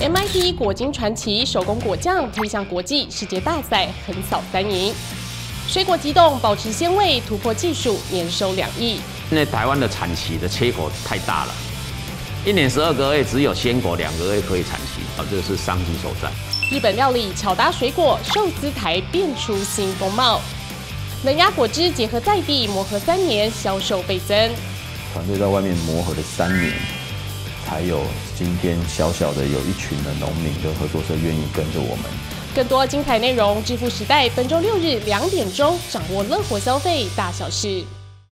MIT 果金传奇手工果酱推向国际世界大赛，横扫三赢。水果激动，保持鲜味，突破技术，年收两亿。因为台湾的产期的缺口太大了，一年十二个月只有鲜果两个月可以产期，啊，这个是商机所在。日本料理巧搭水果，寿司台变出新风貌。冷压果汁结合在地磨合三年，销售倍增。团队在外面磨合了三年，才有今天小小的有一群的农民跟合作社愿意跟着我们。更多精彩内容，支付时代本周六日两点钟，掌握乐活消费大小事。